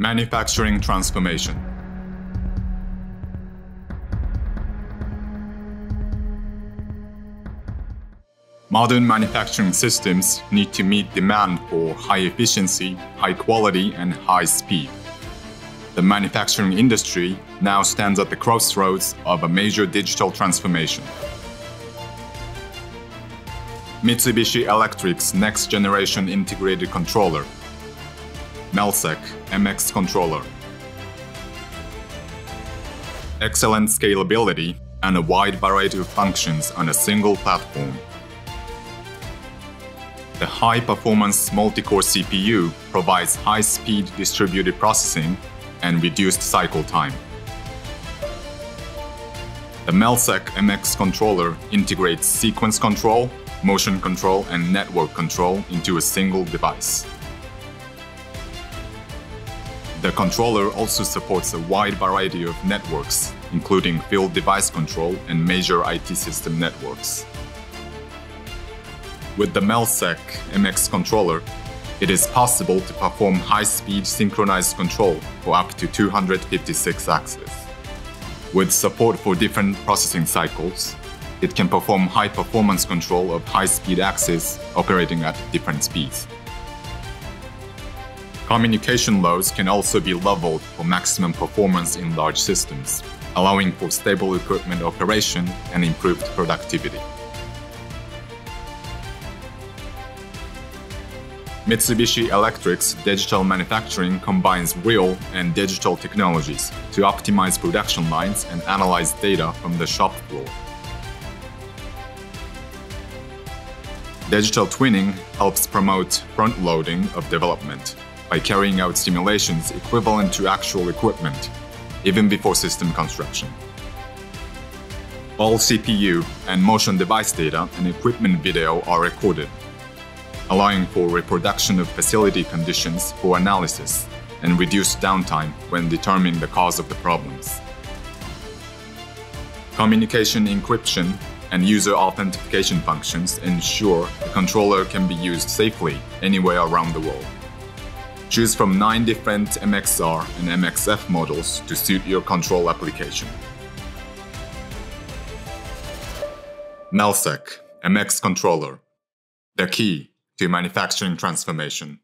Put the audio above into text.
Manufacturing transformation. Modern manufacturing systems need to meet demand for high efficiency, high quality, and high speed. The manufacturing industry now stands at the crossroads of a major digital transformation. Mitsubishi Electric's next generation integrated controller, MELSEC MX controller. Excellent scalability and a wide variety of functions on a single platform. The high-performance multi-core CPU provides high-speed distributed processing and reduced cycle time. The MELSEC MX controller integrates sequence control, motion control, and network control into a single device. The controller also supports a wide variety of networks, including field device control and major IT system networks. With the MELSEC MX controller, it is possible to perform high-speed synchronized control for up to 256 axes. With support for different processing cycles, it can perform high-performance control of high-speed axes operating at different speeds. Communication loads can also be leveled for maximum performance in large systems, allowing for stable equipment operation and improved productivity. Mitsubishi Electric's digital manufacturing combines real and digital technologies to optimize production lines and analyze data from the shop floor. Digital twinning helps promote front-loading of development by carrying out simulations equivalent to actual equipment, even before system construction. All CPU and motion device data and equipment video are recorded allowing for reproduction of facility conditions for analysis and reduced downtime when determining the cause of the problems. Communication encryption and user authentication functions ensure the controller can be used safely anywhere around the world. Choose from 9 different MXR and MXF models to suit your control application. MELSEC MX Controller The key to manufacturing transformation.